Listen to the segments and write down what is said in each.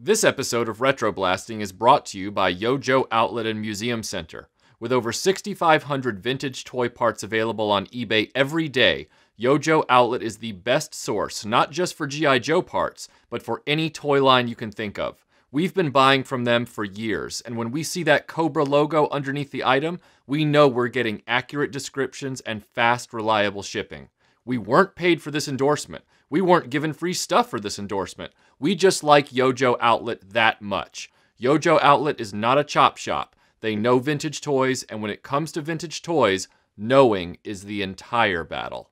This episode of RetroBlasting is brought to you by Yojo Outlet and Museum Center. With over 6,500 vintage toy parts available on eBay every day, Yojo Outlet is the best source, not just for G.I. Joe parts, but for any toy line you can think of. We've been buying from them for years, and when we see that Cobra logo underneath the item, we know we're getting accurate descriptions and fast, reliable shipping. We weren't paid for this endorsement. We weren't given free stuff for this endorsement. We just like Yojo Outlet that much. Yojo Outlet is not a chop shop. They know vintage toys, and when it comes to vintage toys, knowing is the entire battle.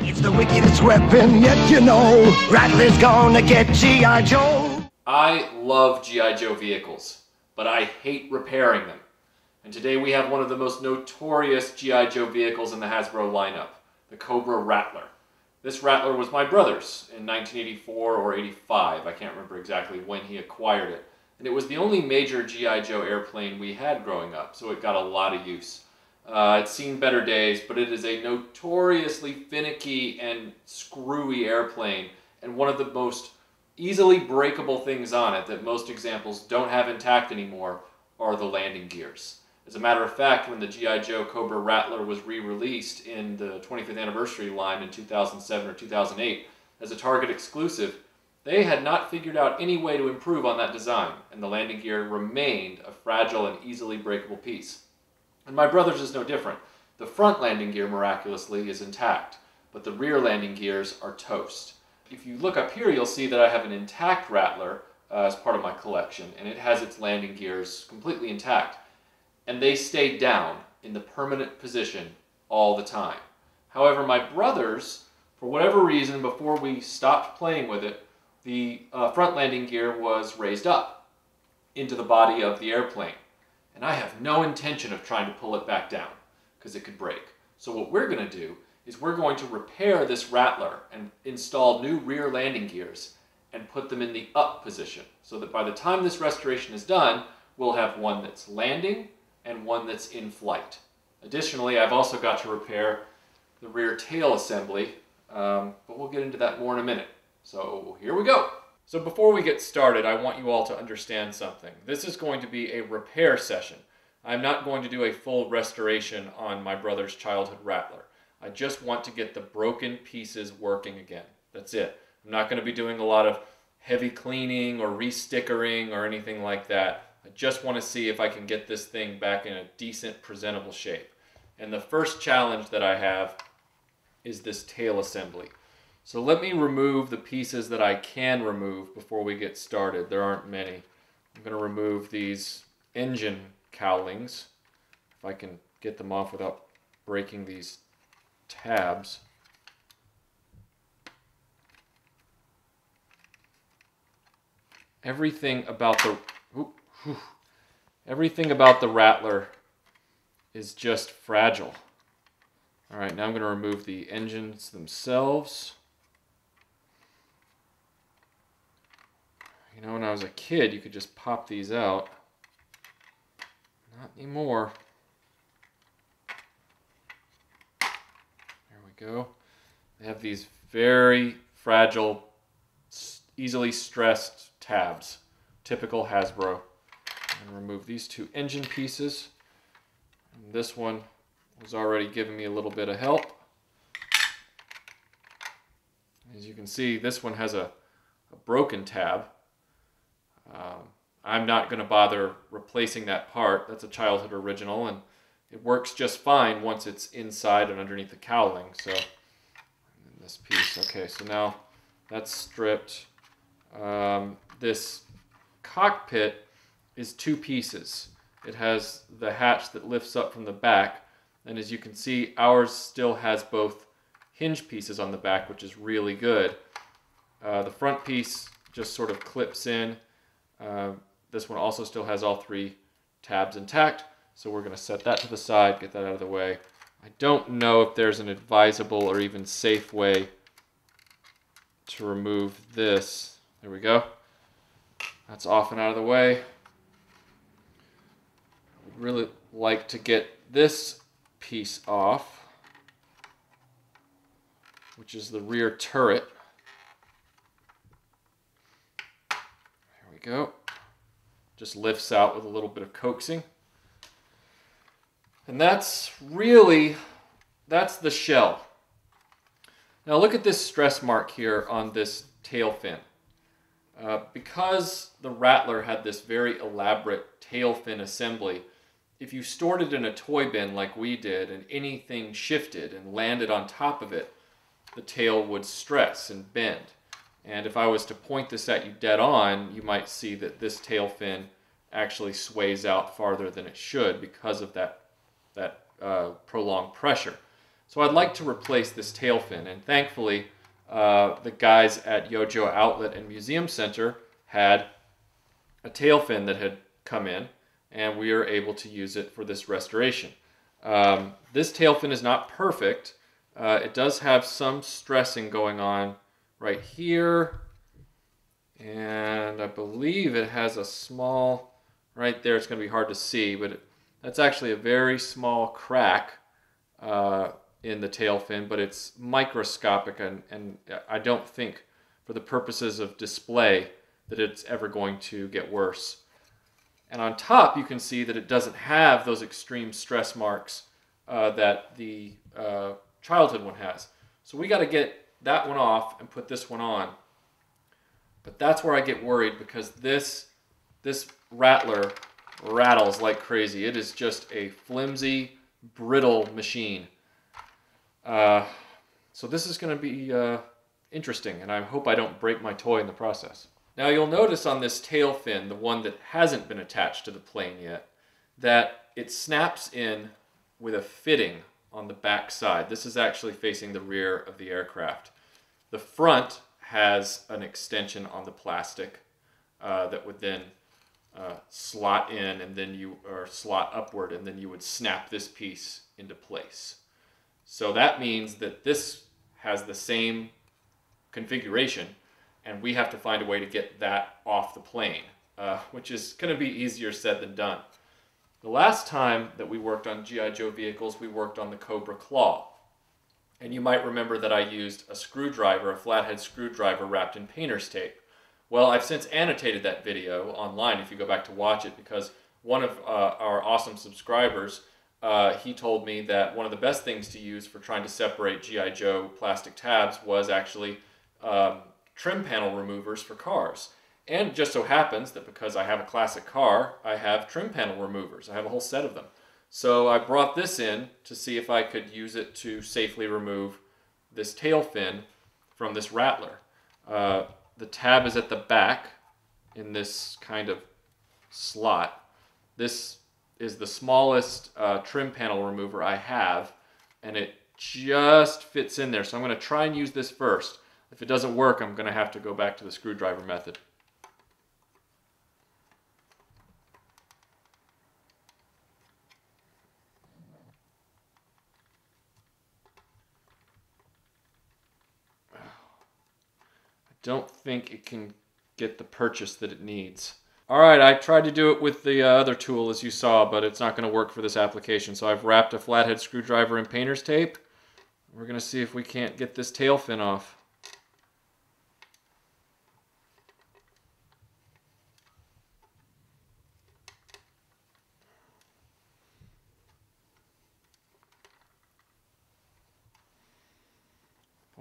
It's the wickedest weapon yet, you know. Rattler's gonna get G.I. Joe. I love G.I. Joe vehicles, but I hate repairing them. And today we have one of the most notorious G.I. Joe vehicles in the Hasbro lineup, the Cobra Rattler. This Rattler was my brother's in 1984 or 85, I can't remember exactly when he acquired it. And it was the only major G.I. Joe airplane we had growing up, so it got a lot of use. Uh, it's seen better days, but it is a notoriously finicky and screwy airplane, and one of the most easily breakable things on it that most examples don't have intact anymore are the landing gears. As a matter of fact, when the G.I. Joe Cobra Rattler was re-released in the 25th anniversary line in 2007 or 2008 as a Target exclusive, they had not figured out any way to improve on that design, and the landing gear remained a fragile and easily breakable piece. And my brother's is no different. The front landing gear, miraculously, is intact, but the rear landing gears are toast. If you look up here, you'll see that I have an intact Rattler uh, as part of my collection, and it has its landing gears completely intact. And they stayed down in the permanent position all the time. However, my brother's, for whatever reason, before we stopped playing with it, the uh, front landing gear was raised up into the body of the airplane. And I have no intention of trying to pull it back down because it could break. So what we're going to do is we're going to repair this Rattler and install new rear landing gears and put them in the up position so that by the time this restoration is done, we'll have one that's landing and one that's in flight. Additionally, I've also got to repair the rear tail assembly, um, but we'll get into that more in a minute. So here we go. So before we get started, I want you all to understand something. This is going to be a repair session. I'm not going to do a full restoration on my brother's childhood Rattler. I just want to get the broken pieces working again. That's it. I'm not going to be doing a lot of heavy cleaning or re-stickering or anything like that. I just want to see if I can get this thing back in a decent, presentable shape. And the first challenge that I have is this tail assembly. So let me remove the pieces that I can remove before we get started. There aren't many. I'm going to remove these engine cowlings, if I can get them off without breaking these tabs. Everything about the everything about the Rattler is just fragile. All right, now I'm going to remove the engines themselves. You know, when I was a kid, you could just pop these out. Not anymore. There we go. They have these very fragile, easily stressed tabs. Typical Hasbro. And remove these two engine pieces. And this one was already giving me a little bit of help. As you can see, this one has a, a broken tab. Um, I'm not going to bother replacing that part. That's a childhood original, and it works just fine once it's inside and underneath the cowling. So this piece, okay, so now that's stripped. Um, this cockpit is two pieces. It has the hatch that lifts up from the back, and as you can see, ours still has both hinge pieces on the back, which is really good. Uh, the front piece just sort of clips in uh, this one also still has all three tabs intact, so we're going to set that to the side, get that out of the way. I don't know if there's an advisable or even safe way to remove this. There we go. That's off and out of the way. Really like to get this piece off, which is the rear turret. There we go. Just lifts out with a little bit of coaxing. And that's really, that's the shell. Now look at this stress mark here on this tail fin. Uh, because the Rattler had this very elaborate tail fin assembly, if you stored it in a toy bin like we did and anything shifted and landed on top of it, the tail would stress and bend. And if I was to point this at you dead on, you might see that this tail fin actually sways out farther than it should because of that, that uh, prolonged pressure. So I'd like to replace this tail fin, and thankfully uh, the guys at Yojo Outlet and Museum Center had a tail fin that had come in, and we are able to use it for this restoration. Um, this tail fin is not perfect. Uh, it does have some stressing going on right here. And I believe it has a small, right there, it's going to be hard to see, but it, that's actually a very small crack uh, in the tail fin, but it's microscopic, and, and I don't think, for the purposes of display, that it's ever going to get worse. And on top, you can see that it doesn't have those extreme stress marks uh, that the uh, childhood one has. So we got to get that one off and put this one on. But that's where I get worried because this this rattler rattles like crazy. It is just a flimsy, brittle machine. Uh, so this is going to be uh, interesting, and I hope I don't break my toy in the process. Now you'll notice on this tail fin, the one that hasn't been attached to the plane yet, that it snaps in with a fitting on the back side. This is actually facing the rear of the aircraft. The front has an extension on the plastic uh, that would then uh, slot in and then you or slot upward and then you would snap this piece into place. So that means that this has the same configuration and we have to find a way to get that off the plane, uh, which is going to be easier said than done. The last time that we worked on G.I. Joe vehicles, we worked on the Cobra Claw. And you might remember that I used a screwdriver, a flathead screwdriver wrapped in painter's tape. Well, I've since annotated that video online if you go back to watch it because one of uh, our awesome subscribers, uh, he told me that one of the best things to use for trying to separate G.I. Joe plastic tabs was actually um, trim panel removers for cars. And just so happens that because I have a classic car, I have trim panel removers. I have a whole set of them. So I brought this in to see if I could use it to safely remove this tail fin from this rattler. Uh, the tab is at the back in this kind of slot. This is the smallest uh, trim panel remover I have, and it just fits in there. So I'm going to try and use this first. If it doesn't work, I'm going to have to go back to the screwdriver method. I don't think it can get the purchase that it needs. All right, I tried to do it with the uh, other tool as you saw, but it's not going to work for this application. So I've wrapped a flathead screwdriver in painter's tape. We're going to see if we can't get this tail fin off.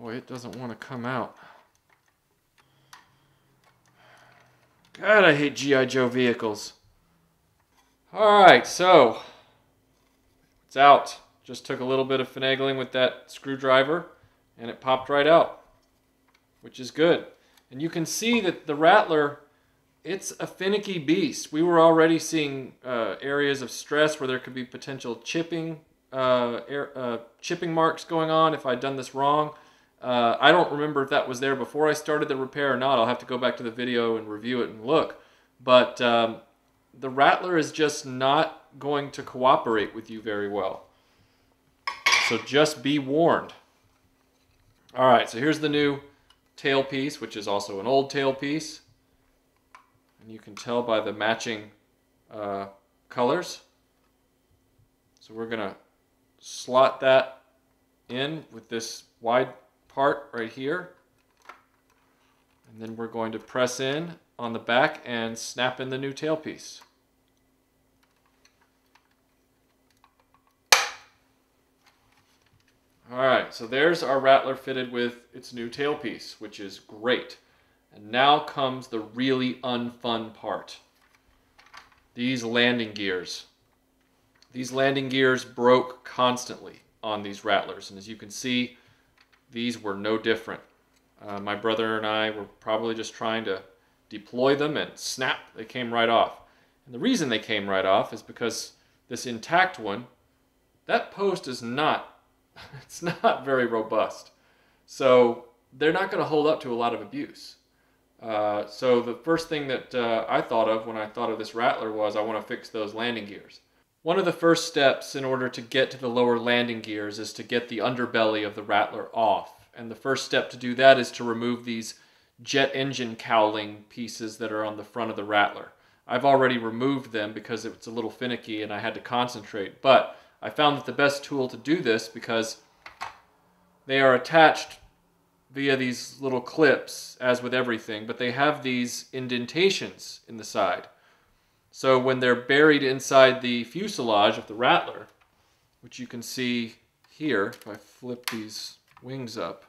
Boy, it doesn't want to come out. God, I hate G.I. Joe vehicles. Alright, so it's out. Just took a little bit of finagling with that screwdriver and it popped right out, which is good. And you can see that the Rattler, it's a finicky beast. We were already seeing uh, areas of stress where there could be potential chipping, uh, air, uh, chipping marks going on if I'd done this wrong. Uh, I don't remember if that was there before I started the repair or not. I'll have to go back to the video and review it and look. But um, the Rattler is just not going to cooperate with you very well. So just be warned. All right, so here's the new tailpiece, which is also an old tailpiece. And you can tell by the matching uh, colors. So we're going to slot that in with this wide part right here. And then we're going to press in on the back and snap in the new tailpiece. Alright, so there's our Rattler fitted with its new tailpiece, which is great. And now comes the really unfun part. These landing gears. These landing gears broke constantly on these Rattlers, and as you can see, these were no different. Uh, my brother and I were probably just trying to deploy them and snap, they came right off. And the reason they came right off is because this intact one, that post is not, it's not very robust. So they're not going to hold up to a lot of abuse. Uh, so the first thing that uh, I thought of when I thought of this Rattler was I want to fix those landing gears. One of the first steps in order to get to the lower landing gears is to get the underbelly of the Rattler off. And the first step to do that is to remove these jet engine cowling pieces that are on the front of the Rattler. I've already removed them because it's a little finicky and I had to concentrate. But I found that the best tool to do this because they are attached via these little clips, as with everything, but they have these indentations in the side. So when they're buried inside the fuselage of the Rattler, which you can see here, if I flip these wings up,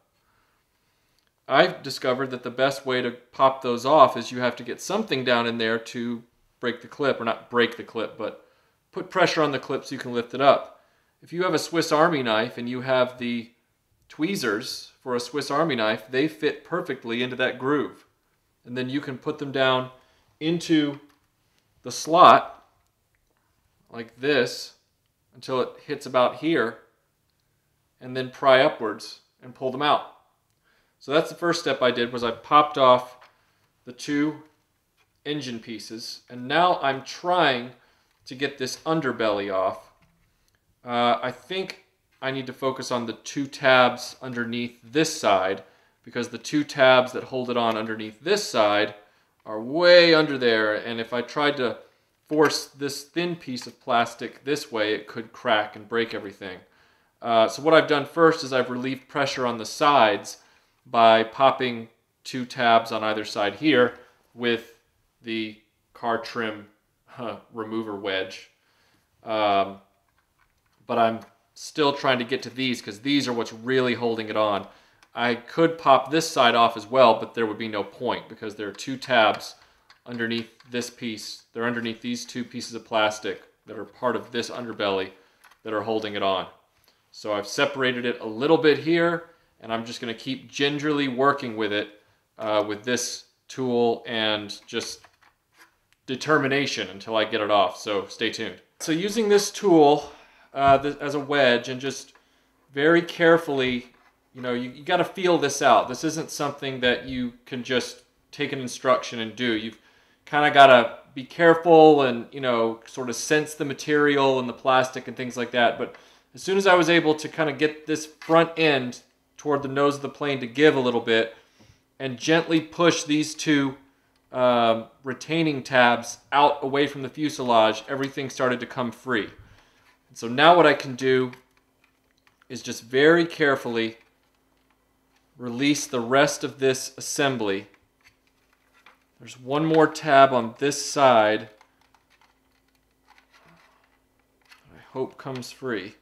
I've discovered that the best way to pop those off is you have to get something down in there to break the clip, or not break the clip, but put pressure on the clip so you can lift it up. If you have a Swiss Army knife and you have the tweezers for a Swiss Army knife, they fit perfectly into that groove. And then you can put them down into the slot like this until it hits about here and then pry upwards and pull them out. So that's the first step I did was I popped off the two engine pieces and now I'm trying to get this underbelly off. Uh, I think I need to focus on the two tabs underneath this side because the two tabs that hold it on underneath this side are way under there and if I tried to force this thin piece of plastic this way it could crack and break everything. Uh, so what I've done first is I've relieved pressure on the sides by popping two tabs on either side here with the car trim huh, remover wedge. Um, but I'm still trying to get to these because these are what's really holding it on. I could pop this side off as well, but there would be no point because there are two tabs underneath this piece. They're underneath these two pieces of plastic that are part of this underbelly that are holding it on. So I've separated it a little bit here, and I'm just going to keep gingerly working with it uh, with this tool and just determination until I get it off. So stay tuned. So using this tool, uh, as a wedge and just very carefully, you know, you, you got to feel this out. This isn't something that you can just take an instruction and do. You've kind of got to be careful and, you know, sort of sense the material and the plastic and things like that. But as soon as I was able to kind of get this front end toward the nose of the plane to give a little bit and gently push these two um, retaining tabs out away from the fuselage, everything started to come free. So now what I can do is just very carefully release the rest of this assembly. There's one more tab on this side I hope comes free.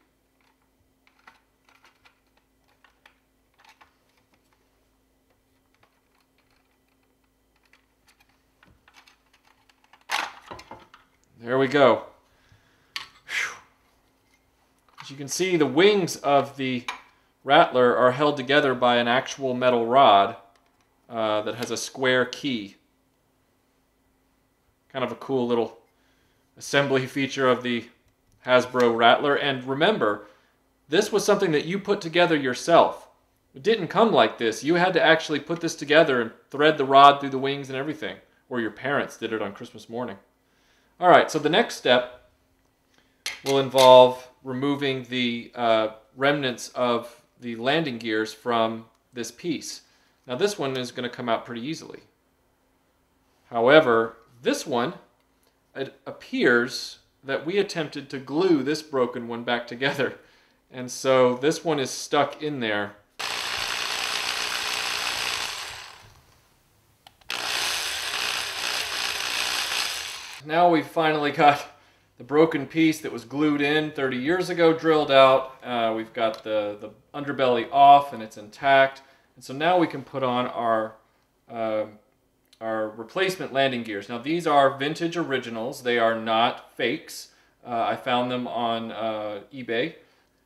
There we go. As you can see, the wings of the Rattler are held together by an actual metal rod uh, that has a square key. Kind of a cool little assembly feature of the Hasbro Rattler. And remember, this was something that you put together yourself. It didn't come like this. You had to actually put this together and thread the rod through the wings and everything. Or your parents did it on Christmas morning. All right, so the next step will involve removing the uh, remnants of the landing gears from this piece. Now this one is going to come out pretty easily. However, this one, it appears that we attempted to glue this broken one back together. And so this one is stuck in there now we've finally got the broken piece that was glued in 30 years ago drilled out. Uh, we've got the, the underbelly off and it's intact. And so now we can put on our, uh, our replacement landing gears. Now these are vintage originals. They are not fakes. Uh, I found them on uh, eBay.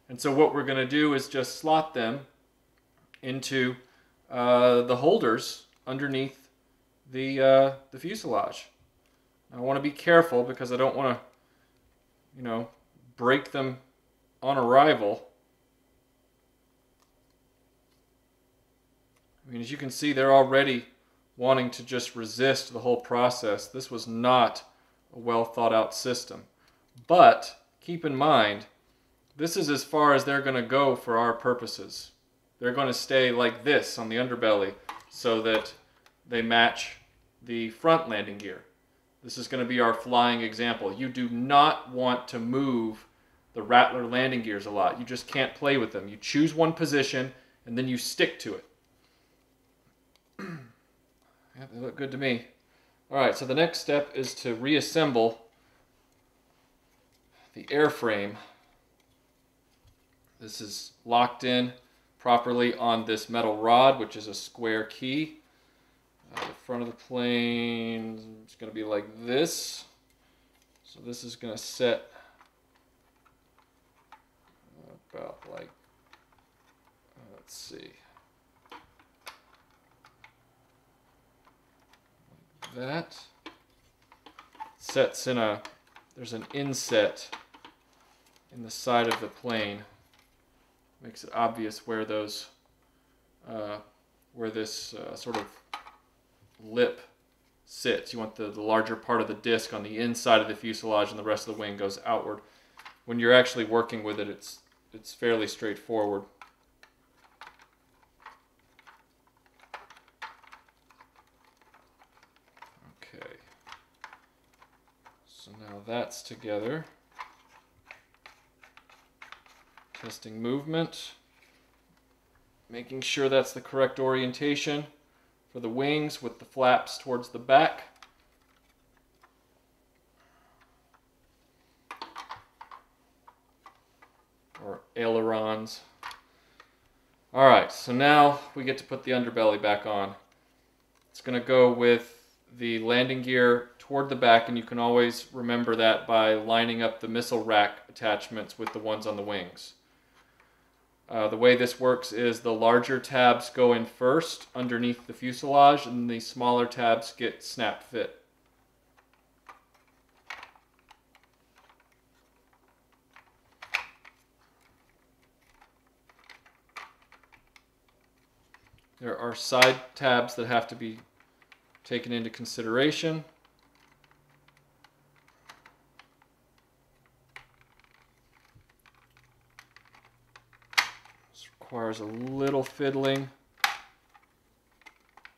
And so what we're going to do is just slot them into uh, the holders underneath the, uh, the fuselage. I want to be careful because I don't want to, you know, break them on arrival. I mean, as you can see, they're already wanting to just resist the whole process. This was not a well thought out system. But keep in mind, this is as far as they're going to go for our purposes. They're going to stay like this on the underbelly so that they match the front landing gear. This is going to be our flying example. You do not want to move the Rattler landing gears a lot. You just can't play with them. You choose one position and then you stick to it. yeah, they look good to me. All right, so the next step is to reassemble the airframe. This is locked in properly on this metal rod, which is a square key. Uh, the front of the plane is going to be like this. So this is going to set about like, uh, let's see, like that. Sets in a, there's an inset in the side of the plane. Makes it obvious where those, uh, where this uh, sort of lip sits. You want the, the larger part of the disc on the inside of the fuselage and the rest of the wing goes outward. When you're actually working with it, it's, it's fairly straightforward. Okay. So now that's together. Testing movement. Making sure that's the correct orientation for the wings with the flaps towards the back. Or ailerons. Alright, so now we get to put the underbelly back on. It's going to go with the landing gear toward the back, and you can always remember that by lining up the missile rack attachments with the ones on the wings. Uh, the way this works is the larger tabs go in first underneath the fuselage and the smaller tabs get snap fit. There are side tabs that have to be taken into consideration. Requires a little fiddling,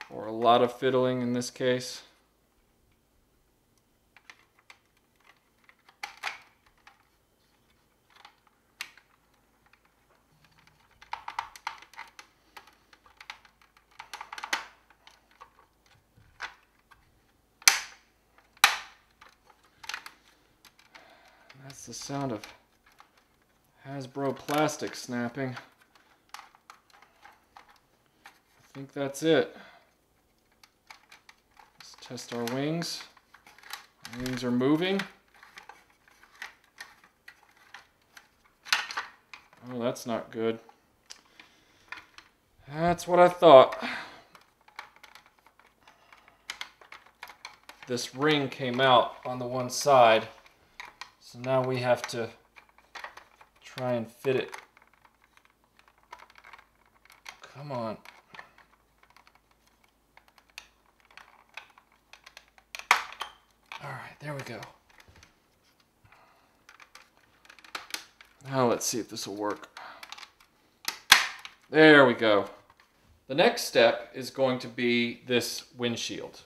or a lot of fiddling in this case. That's the sound of Hasbro plastic snapping. I think that's it. Let's test our wings. Our wings are moving. Oh, that's not good. That's what I thought. This ring came out on the one side. So now we have to try and fit it. Come on. There we go. Now let's see if this will work. There we go. The next step is going to be this windshield.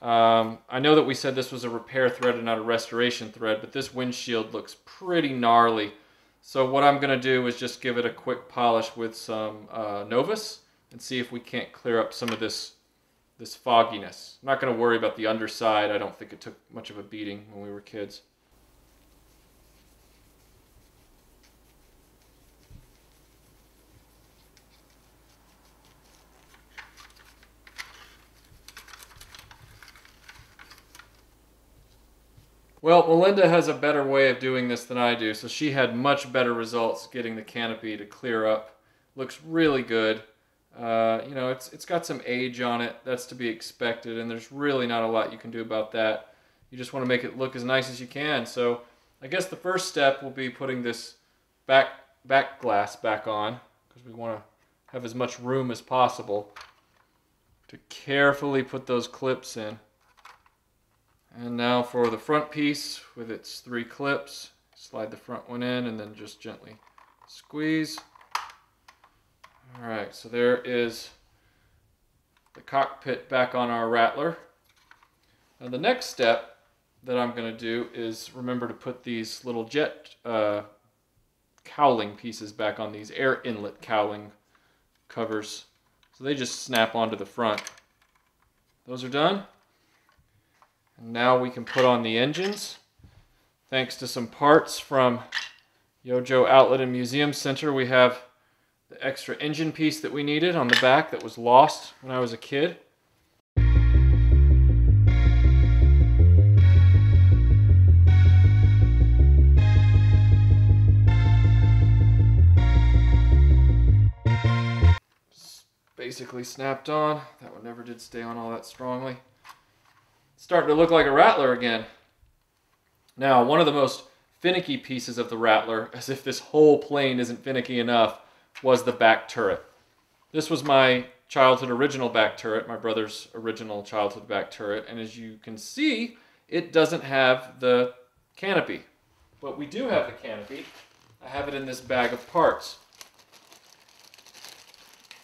Um, I know that we said this was a repair thread and not a restoration thread, but this windshield looks pretty gnarly. So what I'm going to do is just give it a quick polish with some uh, Novus and see if we can't clear up some of this this fogginess. I'm not going to worry about the underside. I don't think it took much of a beating when we were kids. Well, Melinda has a better way of doing this than I do, so she had much better results getting the canopy to clear up. Looks really good. Uh, you know, it's it's got some age on it. That's to be expected, and there's really not a lot you can do about that. You just want to make it look as nice as you can. So I guess the first step will be putting this back back glass back on because we want to have as much room as possible to carefully put those clips in. And now for the front piece with its three clips, slide the front one in and then just gently squeeze. All right, so there is the cockpit back on our rattler. Now the next step that I'm going to do is remember to put these little jet uh, cowling pieces back on these air inlet cowling covers. So they just snap onto the front. Those are done. And now we can put on the engines. Thanks to some parts from Yojo Outlet and Museum Center, we have the extra engine piece that we needed on the back that was lost when I was a kid. basically snapped on. That one never did stay on all that strongly starting to look like a Rattler again. Now, one of the most finicky pieces of the Rattler, as if this whole plane isn't finicky enough, was the back turret. This was my childhood original back turret, my brother's original childhood back turret, and as you can see, it doesn't have the canopy. But we do have the canopy. I have it in this bag of parts.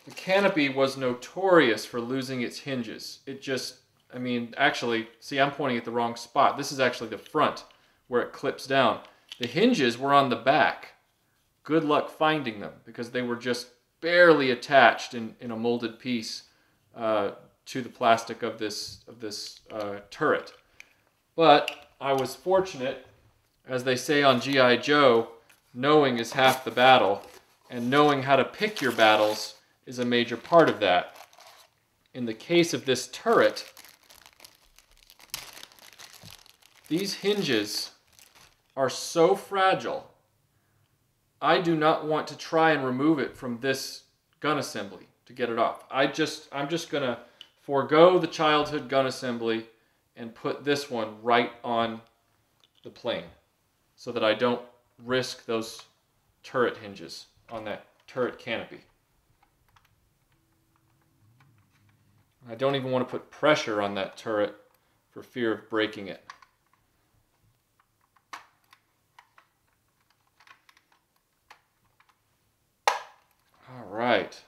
The canopy was notorious for losing its hinges. It just I mean, actually, see, I'm pointing at the wrong spot. This is actually the front where it clips down. The hinges were on the back. Good luck finding them because they were just barely attached in, in a molded piece uh, to the plastic of this, of this uh, turret. But I was fortunate, as they say on G.I. Joe, knowing is half the battle, and knowing how to pick your battles is a major part of that. In the case of this turret, These hinges are so fragile. I do not want to try and remove it from this gun assembly to get it off. I just, I'm just going to forego the childhood gun assembly and put this one right on the plane so that I don't risk those turret hinges on that turret canopy. I don't even want to put pressure on that turret for fear of breaking it. right.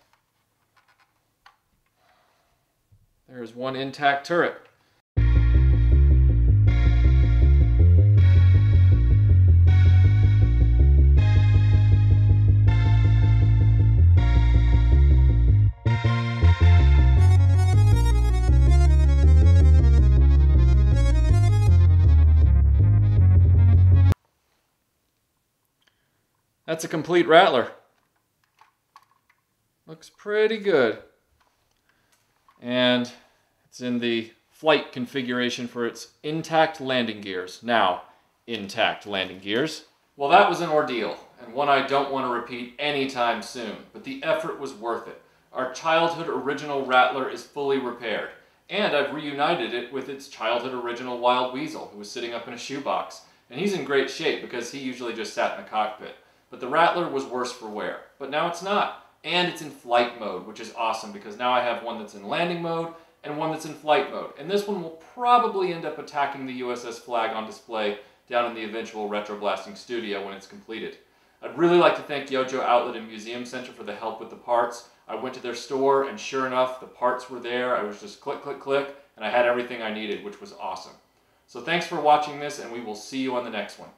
There's one intact turret. That's a complete rattler. Looks pretty good. And it's in the flight configuration for its intact landing gears. Now, intact landing gears. Well, that was an ordeal, and one I don't want to repeat anytime soon, but the effort was worth it. Our childhood original Rattler is fully repaired, and I've reunited it with its childhood original Wild Weasel, who was sitting up in a shoebox. And he's in great shape because he usually just sat in the cockpit. But the Rattler was worse for wear. But now it's not and it's in flight mode, which is awesome because now I have one that's in landing mode and one that's in flight mode. And this one will probably end up attacking the USS Flagg on display down in the eventual retroblasting studio when it's completed. I'd really like to thank Yojo Outlet and Museum Center for the help with the parts. I went to their store and sure enough, the parts were there. I was just click, click, click, and I had everything I needed, which was awesome. So thanks for watching this and we will see you on the next one.